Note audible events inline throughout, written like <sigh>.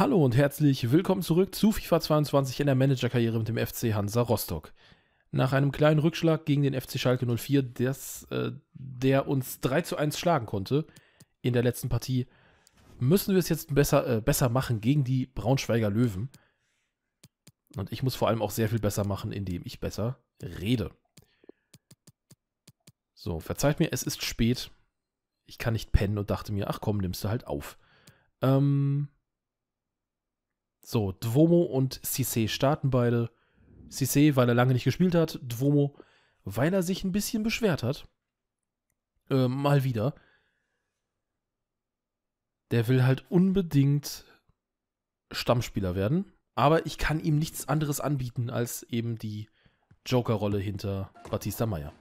Hallo und herzlich willkommen zurück zu FIFA 22 in der Managerkarriere mit dem FC Hansa Rostock. Nach einem kleinen Rückschlag gegen den FC Schalke 04, des, äh, der uns 3 zu 1 schlagen konnte in der letzten Partie, müssen wir es jetzt besser, äh, besser machen gegen die Braunschweiger Löwen. Und ich muss vor allem auch sehr viel besser machen, indem ich besser rede. So, verzeiht mir, es ist spät. Ich kann nicht pennen und dachte mir, ach komm, nimmst du halt auf. Ähm, so, Dwomo und Cissé starten beide. Cissé, weil er lange nicht gespielt hat. Dwomo, weil er sich ein bisschen beschwert hat. Äh, mal wieder. Der will halt unbedingt Stammspieler werden. Aber ich kann ihm nichts anderes anbieten als eben die Joker-Rolle hinter Batista Meyer.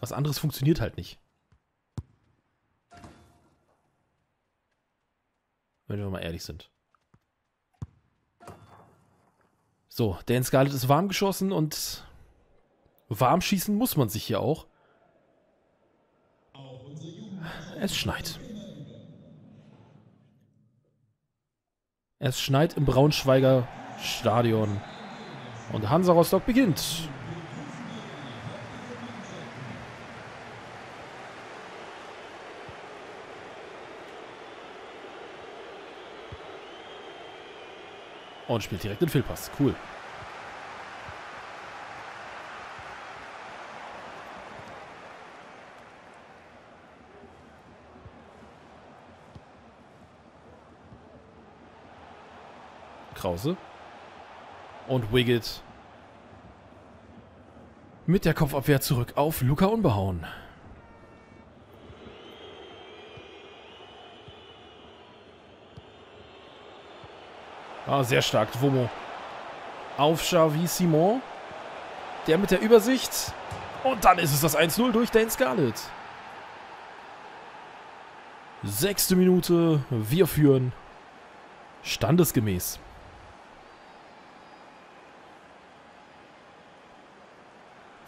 Was anderes funktioniert halt nicht. Wenn wir mal ehrlich sind. So, Dan Scarlett ist warm geschossen und warm schießen muss man sich hier auch. Es schneit. Es schneit im Braunschweiger Stadion. Und Hansa Rostock beginnt. Und spielt direkt den Fehlpass. Cool. Krause. Und Wiggett mit der Kopfabwehr zurück auf Luca Unbehauen. Ah, sehr stark. Dwomo. Auf Xavi Simon. Der mit der Übersicht. Und dann ist es das 1-0 durch Dane Scarlett. Sechste Minute. Wir führen. Standesgemäß.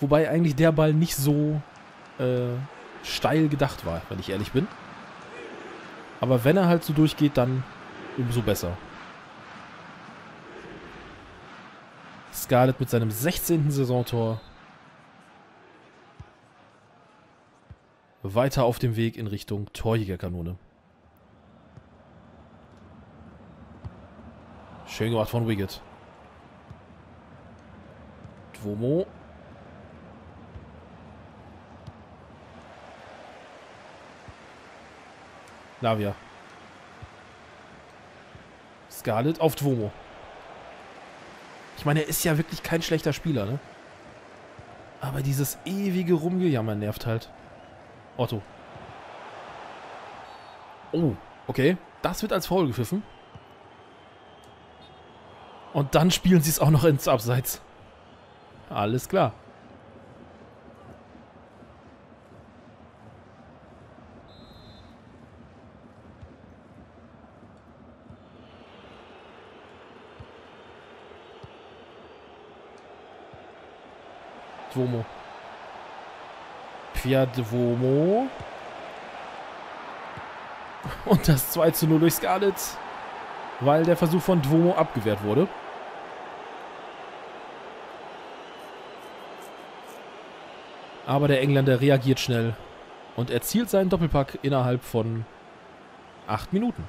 Wobei eigentlich der Ball nicht so äh, steil gedacht war, wenn ich ehrlich bin. Aber wenn er halt so durchgeht, dann umso besser. Scarlett mit seinem 16. Saisontor weiter auf dem Weg in Richtung Torjägerkanone. Schön gemacht von Wiggett. Dwomo. Lavia. Scarlett auf Dwomo. Ich meine, er ist ja wirklich kein schlechter Spieler, ne? Aber dieses ewige Rumgejammer nervt halt. Otto. Oh, okay. Das wird als Foul gepfiffen. Und dann spielen sie es auch noch ins Abseits. Alles klar. Pia Duomo. Und das 2 zu 0 durch Scarlett, weil der Versuch von Duomo abgewehrt wurde. Aber der Engländer reagiert schnell und erzielt seinen Doppelpack innerhalb von 8 Minuten.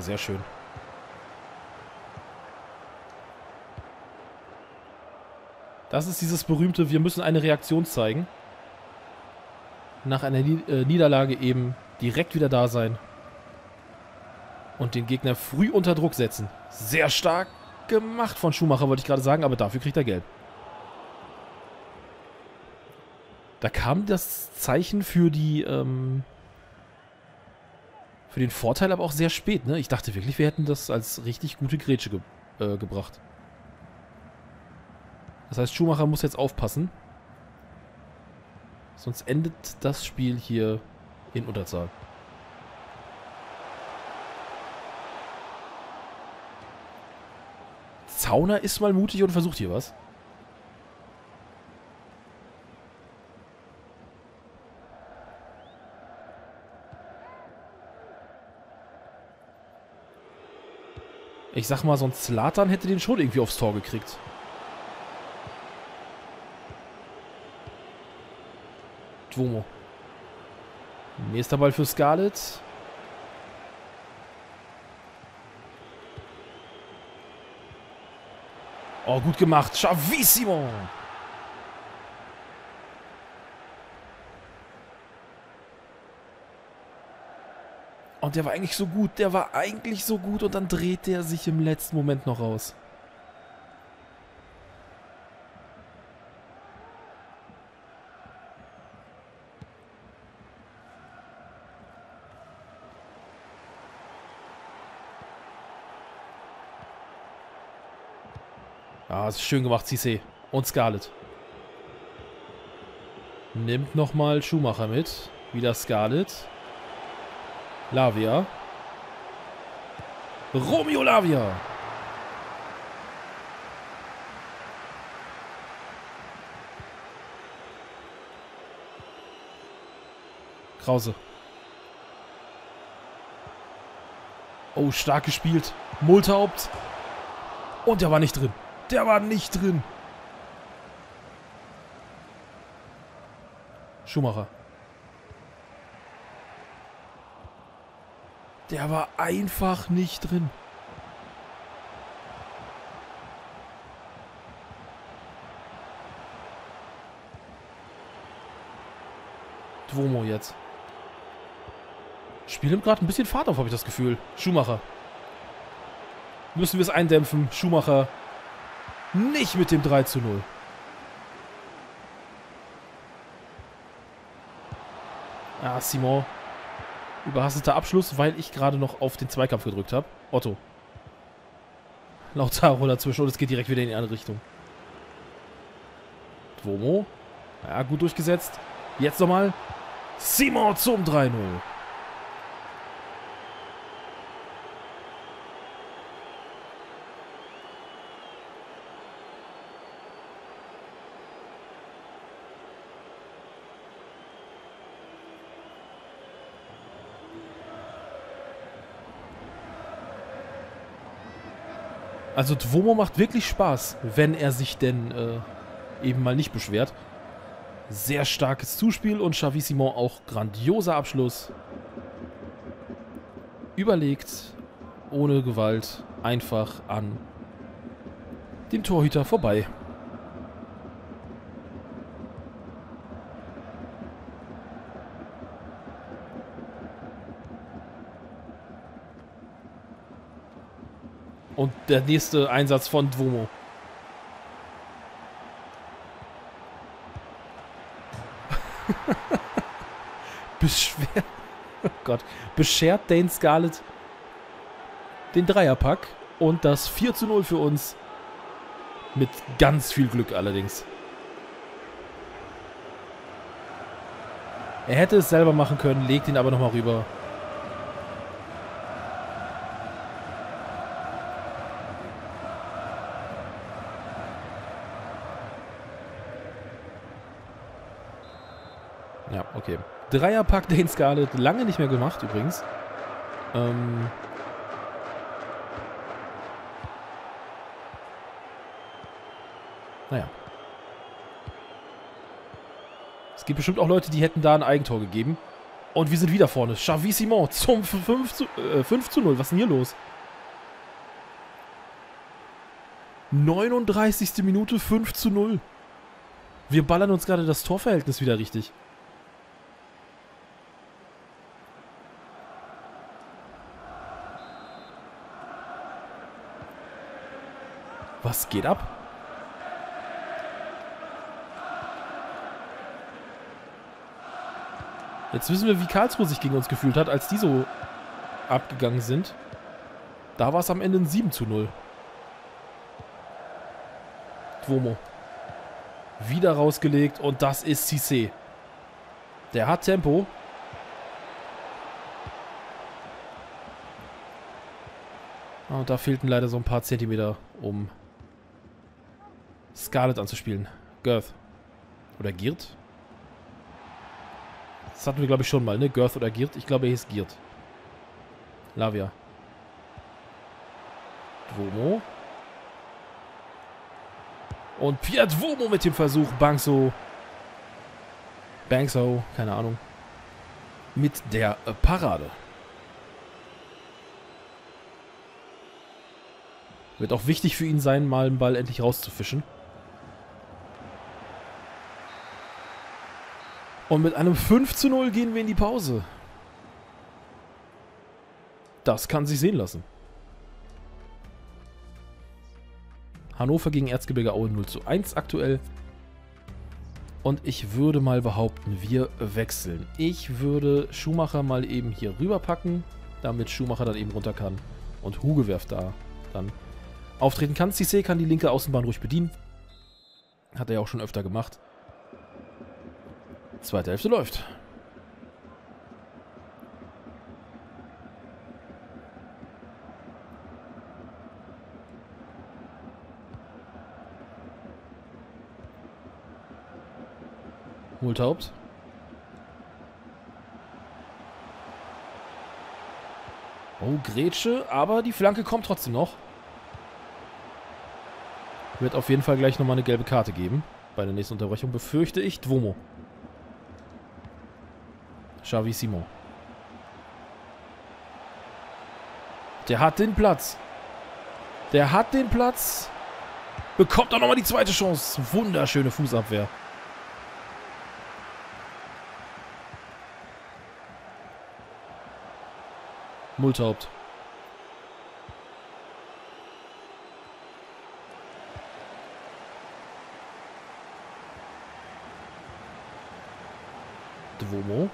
Ja, sehr schön. Das ist dieses berühmte, wir müssen eine Reaktion zeigen. Nach einer äh, Niederlage eben direkt wieder da sein. Und den Gegner früh unter Druck setzen. Sehr stark gemacht von Schumacher, wollte ich gerade sagen, aber dafür kriegt er Gelb. Da kam das Zeichen für die, ähm, für den Vorteil aber auch sehr spät, ne? Ich dachte wirklich, wir hätten das als richtig gute Grätsche ge äh, gebracht. Das heißt, Schumacher muss jetzt aufpassen. Sonst endet das Spiel hier in Unterzahl. Zauner ist mal mutig und versucht hier was. Ich sag mal, so ein Zlatan hätte den schon irgendwie aufs Tor gekriegt. Duomo. Nächster Ball für Scarlett. Oh, gut gemacht. Chavissimo. Und der war eigentlich so gut. Der war eigentlich so gut. Und dann dreht der sich im letzten Moment noch raus. Ah, ist schön gemacht, Cissé. Und Scarlett. Nimmt nochmal Schumacher mit. Wieder Scarlett. Lavia. Romeo Lavia. Krause. Oh, stark gespielt. Multhaupt. Und der war nicht drin. Der war nicht drin. Schumacher. Der war einfach nicht drin. Duomo jetzt. Spiel nimmt gerade ein bisschen Fahrt auf, habe ich das Gefühl. Schumacher. Müssen wir es eindämpfen. Schumacher nicht mit dem 3 zu 0. Ah, Simon. Überhasteter Abschluss, weil ich gerade noch auf den Zweikampf gedrückt habe. Otto. Lautaro dazwischen und es geht direkt wieder in die andere Richtung. Duomo. Ja, gut durchgesetzt. Jetzt nochmal. Simon zum 3-0. Also Dwomo macht wirklich Spaß, wenn er sich denn äh, eben mal nicht beschwert. Sehr starkes Zuspiel und Chavissimo auch grandioser Abschluss. Überlegt, ohne Gewalt, einfach an dem Torhüter vorbei. Und der nächste Einsatz von Dwomo. <laughs> Beschwer. <laughs> Oh Gott. Beschert Dane Scarlett den Dreierpack und das 4 zu 0 für uns. Mit ganz viel Glück allerdings. Er hätte es selber machen können, legt ihn aber nochmal rüber. Ja, okay. Dreierpack Dane Scarlett, lange nicht mehr gemacht übrigens. Ähm. Naja. Es gibt bestimmt auch Leute, die hätten da ein Eigentor gegeben. Und wir sind wieder vorne. Chavissimo zum 5 zu, äh, 5 zu 0. Was ist denn hier los? 39. Minute 5 zu 0. Wir ballern uns gerade das Torverhältnis wieder richtig. Was geht ab? Jetzt wissen wir, wie Karlsruhe sich gegen uns gefühlt hat, als die so abgegangen sind. Da war es am Ende ein 7 zu 0. Duomo. Wieder rausgelegt und das ist Cissé. Der hat Tempo. Ah, und da fehlten leider so ein paar Zentimeter, um Scarlet anzuspielen. Girth. Oder Giert? Das hatten wir, glaube ich, schon mal, ne? Girth oder Giert? Ich glaube, er hieß Giert. Lavia. Duomo. Und Pierre Duomo mit dem Versuch, Bangso. Bangso, keine Ahnung. Mit der äh, Parade. Wird auch wichtig für ihn sein, mal einen Ball endlich rauszufischen. Und mit einem 5 zu 0 gehen wir in die Pause. Das kann sich sehen lassen. Hannover gegen Erzgebirge Aue 0 zu 1 aktuell. Und ich würde mal behaupten, wir wechseln. Ich würde Schumacher mal eben hier rüberpacken, damit Schumacher dann eben runter kann. Und Huge werft da dann auftreten kann. Cissé kann die linke Außenbahn ruhig bedienen. Hat er ja auch schon öfter gemacht. Zweite Hälfte läuft. Multhaupt. Oh, Grätsche, aber die Flanke kommt trotzdem noch. Wird auf jeden Fall gleich nochmal eine gelbe Karte geben. Bei der nächsten Unterbrechung befürchte ich Dwomo. Xavi Simon. Der hat den Platz. Der hat den Platz. Bekommt auch nochmal die zweite Chance. Wunderschöne Fußabwehr. Multhaupt. Dwomo.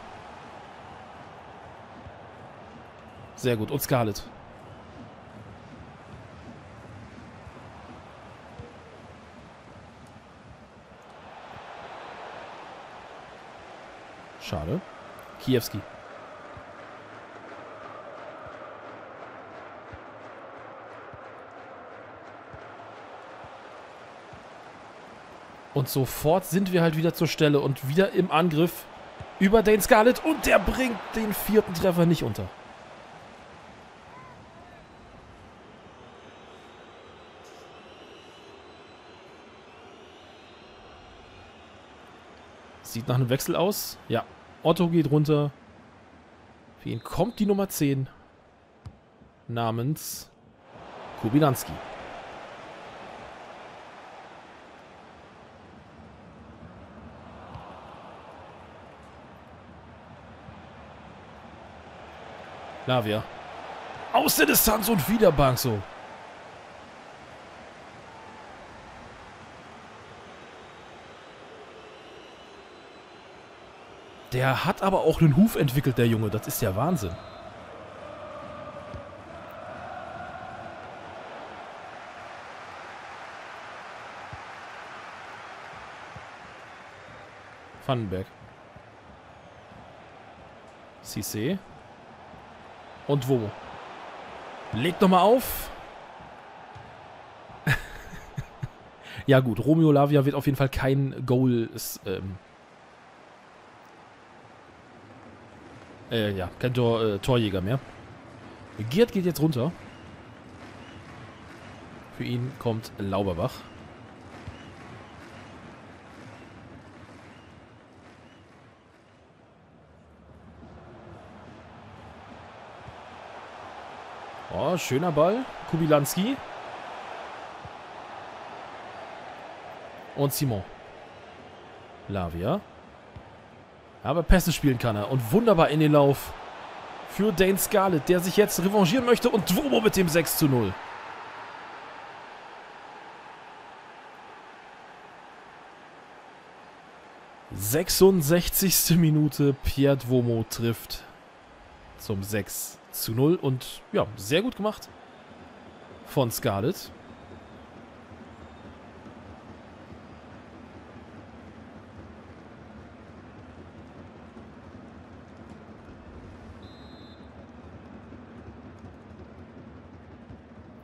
Sehr gut. Und Scarlett. Schade. Kiewski. Und sofort sind wir halt wieder zur Stelle und wieder im Angriff über Dane Scarlett. Und der bringt den vierten Treffer nicht unter. Sieht nach einem Wechsel aus. Ja, Otto geht runter. Für ihn kommt die Nummer 10 namens Kubilanski. Lavia. Aus der Distanz und wieder Bangso. Der hat aber auch einen Huf entwickelt, der Junge. Das ist ja Wahnsinn. Vandenberg. Cissé. Und wo? Legt nochmal auf. <laughs> ja gut, Romeo Lavia wird auf jeden Fall kein Goal... Ähm, äh, ja, kein Tor, äh, Torjäger mehr. Giert geht jetzt runter. Für ihn kommt Lauberbach. Oh, schöner Ball. Kubilanski. Und Simon. Lavia. Aber Pässe spielen kann er. Und wunderbar in den Lauf für Dane Scarlett, der sich jetzt revanchieren möchte. Und Dwomo mit dem 6 zu 0. Sechsundsechzigste Minute. Pierre Dwomo trifft zum 6 zu 0 und ja, sehr gut gemacht von Scarlett.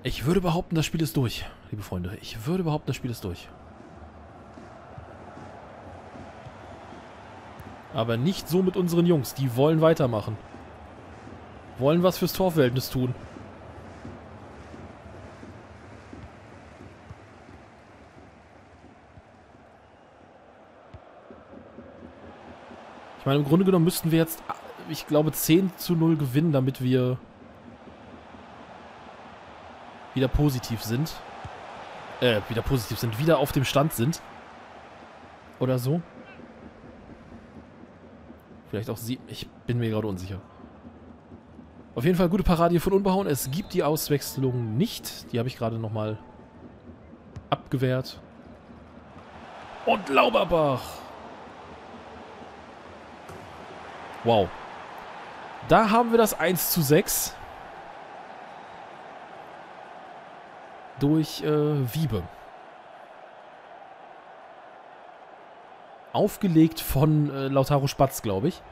Ich würde behaupten, das Spiel ist durch, liebe Freunde. Ich würde behaupten, das Spiel ist durch. Aber nicht so mit unseren Jungs. Die wollen weitermachen. Wollen was fürs Torverhältnis tun. Ich meine, im Grunde genommen müssten wir jetzt, ich glaube, 10 zu 0 gewinnen, damit wir wieder positiv sind. Äh, wieder positiv sind, wieder auf dem Stand sind. Oder so. Vielleicht auch sie. Ich bin mir gerade unsicher. Auf jeden Fall gute Parade hier von Unbehauen. Es gibt die Auswechslung nicht. Die habe ich gerade nochmal abgewehrt. Und Lauberbach. Wow. Da haben wir das 1 zu 6. Durch äh, Wiebe. Aufgelegt von äh, Lautaro Spatz, glaube ich.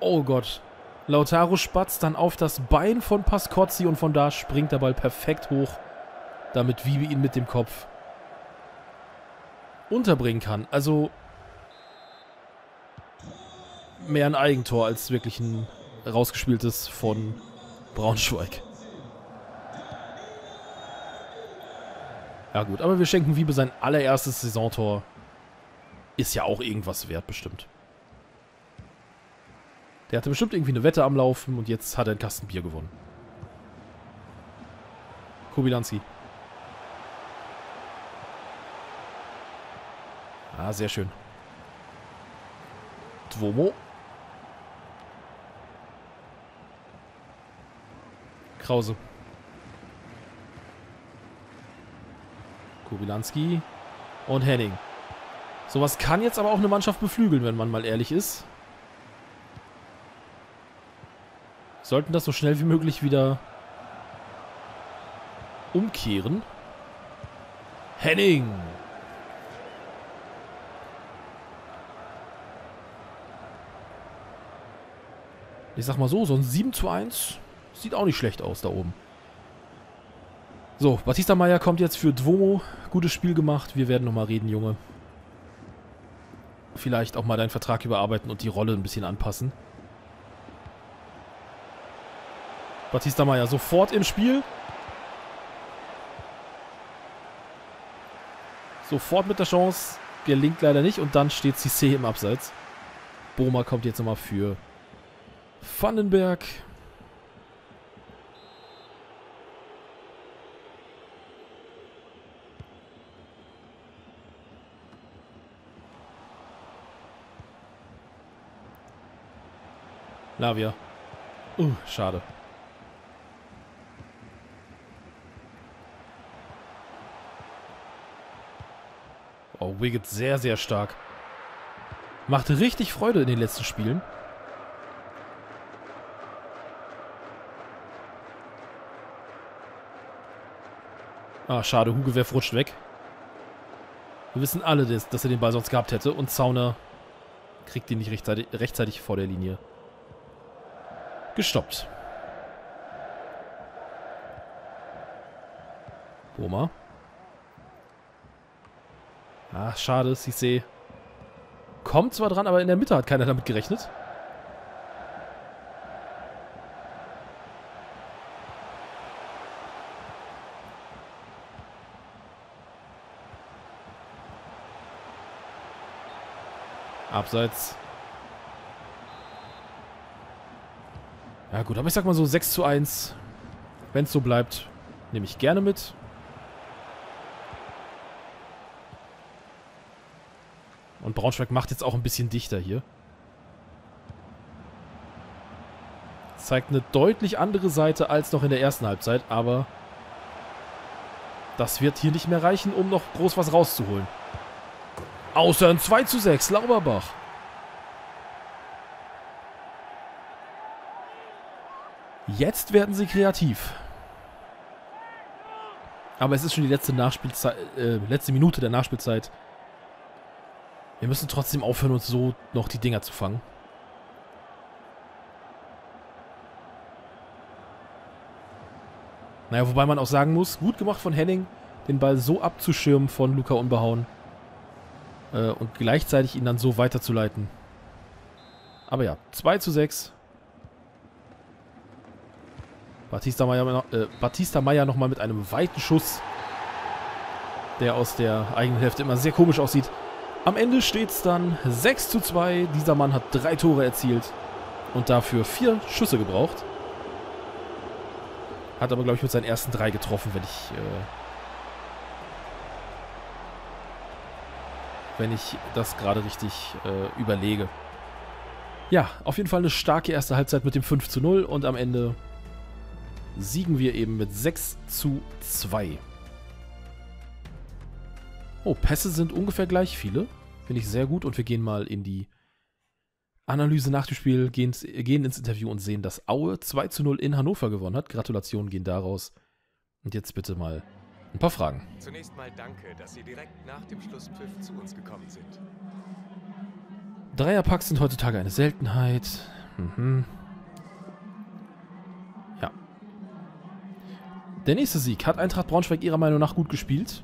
Oh Gott. Lautaro Spatz dann auf das Bein von Pascozzi und von da springt der Ball perfekt hoch, damit Wiebe ihn mit dem Kopf unterbringen kann. Also mehr ein Eigentor als wirklich ein rausgespieltes von Braunschweig. Ja gut, aber wir schenken Wiebe sein allererstes Saisontor. Ist ja auch irgendwas wert, bestimmt. Der hatte bestimmt irgendwie eine Wette am Laufen und jetzt hat er ein Kasten Bier gewonnen. Kubilanski. Ah, sehr schön. Dwomo. Krause. Kubilanski und Henning. Sowas kann jetzt aber auch eine Mannschaft beflügeln, wenn man mal ehrlich ist. Sollten das so schnell wie möglich wieder umkehren. Henning. Ich sag mal so, so ein 7 zu 1 sieht auch nicht schlecht aus da oben. So, Batista Meyer kommt jetzt für Dwomo. Gutes Spiel gemacht. Wir werden nochmal reden, Junge. Vielleicht auch mal deinen Vertrag überarbeiten und die Rolle ein bisschen anpassen. Batista Meyer sofort im Spiel. Sofort mit der Chance. Gelingt leider nicht. Und dann steht Cissé im Abseits. Boma kommt jetzt nochmal für Vandenberg. Lavia. Uh, schade. Oh, Wiggett sehr, sehr stark. Macht richtig Freude in den letzten Spielen. Ah, schade. Hugewerf rutscht weg. Wir wissen alle, dass, dass er den Ball sonst gehabt hätte. Und Zauner kriegt ihn nicht rechtzeitig, rechtzeitig vor der Linie gestoppt. Boma. Ach, schade, Cissé. Kommt zwar dran, aber in der Mitte hat keiner damit gerechnet. Abseits. Ja gut, aber ich sag mal so 6 zu 1. Wenn es so bleibt, nehme ich gerne mit. Und Braunschweig macht jetzt auch ein bisschen dichter hier. Zeigt eine deutlich andere Seite als noch in der ersten Halbzeit, aber das wird hier nicht mehr reichen, um noch groß was rauszuholen. Außer ein 2 zu 6, Lauberbach. Jetzt werden sie kreativ. Aber es ist schon die letzte Nachspielzeit, äh, letzte Minute der Nachspielzeit. Wir müssen trotzdem aufhören, uns so noch die Dinger zu fangen. Naja, wobei man auch sagen muss, gut gemacht von Henning, den Ball so abzuschirmen von Luca Unbehauen äh, und gleichzeitig ihn dann so weiterzuleiten. Aber ja, 2 zu 6. Batista Meyer, äh, Batista Meyer nochmal mit einem weiten Schuss, der aus der eigenen Hälfte immer sehr komisch aussieht. Am Ende steht es dann 6 zu 2. Dieser Mann hat drei Tore erzielt und dafür vier Schüsse gebraucht. Hat aber, glaube ich, mit seinen ersten drei getroffen, wenn ich... Äh, wenn ich das gerade richtig äh, überlege. Ja, auf jeden Fall eine starke erste Halbzeit mit dem 5 zu 0 und am Ende siegen wir eben mit 6 zu 2. Oh, Pässe sind ungefähr gleich viele. Finde ich sehr gut. Und wir gehen mal in die Analyse nach dem Spiel, gehen, gehen ins Interview und sehen, dass Aue 2 zu 0 in Hannover gewonnen hat. Gratulationen gehen daraus. Und jetzt bitte mal ein paar Fragen. Zunächst mal danke, dass Sie direkt nach dem Schlusspfiff zu uns gekommen sind. Dreierpacks sind heutzutage eine Seltenheit. Mhm. Der nächste Sieg. Hat Eintracht Braunschweig Ihrer Meinung nach gut gespielt?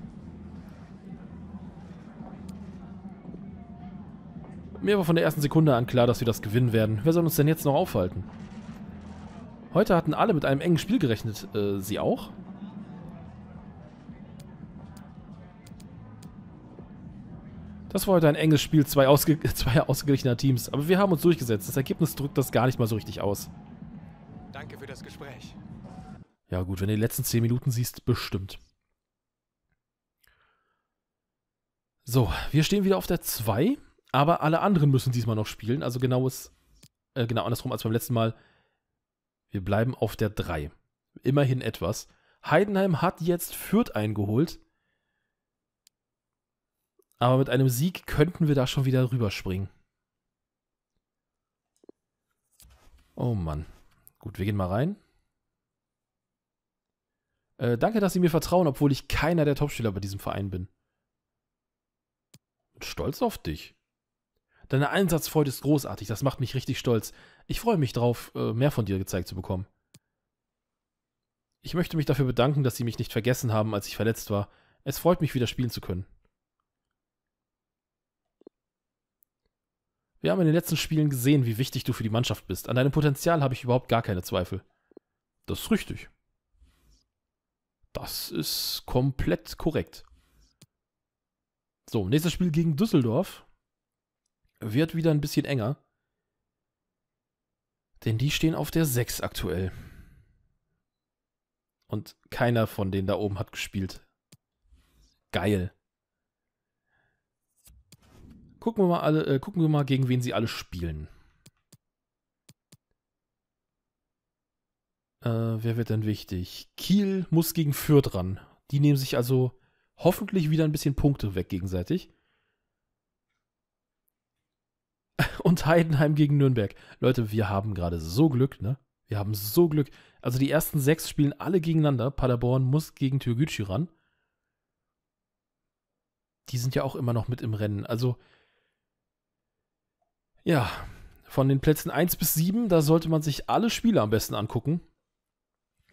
Mir war von der ersten Sekunde an klar, dass wir das gewinnen werden. Wer soll uns denn jetzt noch aufhalten? Heute hatten alle mit einem engen Spiel gerechnet. Äh, Sie auch? Das war heute ein enges Spiel, zwei, ausge <laughs> zwei ausgeglichener Teams. Aber wir haben uns durchgesetzt. Das Ergebnis drückt das gar nicht mal so richtig aus. Danke für das Gespräch. Ja gut, wenn du die letzten 10 Minuten siehst, bestimmt. So, wir stehen wieder auf der 2. Aber alle anderen müssen diesmal noch spielen. Also genau ist, äh, genau andersrum als beim letzten Mal. Wir bleiben auf der 3. Immerhin etwas. Heidenheim hat jetzt Fürth eingeholt. Aber mit einem Sieg könnten wir da schon wieder rüberspringen. Oh Mann. Gut, wir gehen mal rein. Äh, danke, dass Sie mir vertrauen, obwohl ich keiner der Topspieler bei diesem Verein bin. Stolz auf dich. Deine Einsatzfreude ist großartig, das macht mich richtig stolz. Ich freue mich drauf, äh, mehr von dir gezeigt zu bekommen. Ich möchte mich dafür bedanken, dass Sie mich nicht vergessen haben, als ich verletzt war. Es freut mich, wieder spielen zu können. Wir haben in den letzten Spielen gesehen, wie wichtig du für die Mannschaft bist. An deinem Potenzial habe ich überhaupt gar keine Zweifel. Das ist richtig. Das ist komplett korrekt. So, nächstes Spiel gegen Düsseldorf wird wieder ein bisschen enger. Denn die stehen auf der 6 aktuell. Und keiner von denen da oben hat gespielt. Geil. Gucken wir mal alle, äh, gucken wir mal, gegen wen sie alle spielen. Äh, wer wird denn wichtig? Kiel muss gegen Fürth ran. Die nehmen sich also hoffentlich wieder ein bisschen Punkte weg gegenseitig <laughs> und Heidenheim gegen Nürnberg. Leute, wir haben gerade so Glück, ne? Wir haben so Glück. Also die ersten sechs spielen alle gegeneinander. Paderborn muss gegen Türgücü ran. Die sind ja auch immer noch mit im Rennen. Also, ja, von den Plätzen 1 bis 7, da sollte man sich alle Spiele am besten angucken.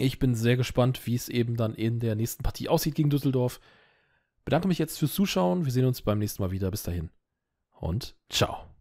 Ich bin sehr gespannt, wie es eben dann in der nächsten Partie aussieht gegen Düsseldorf. Bedanke mich jetzt fürs Zuschauen. Wir sehen uns beim nächsten Mal wieder. Bis dahin und ciao.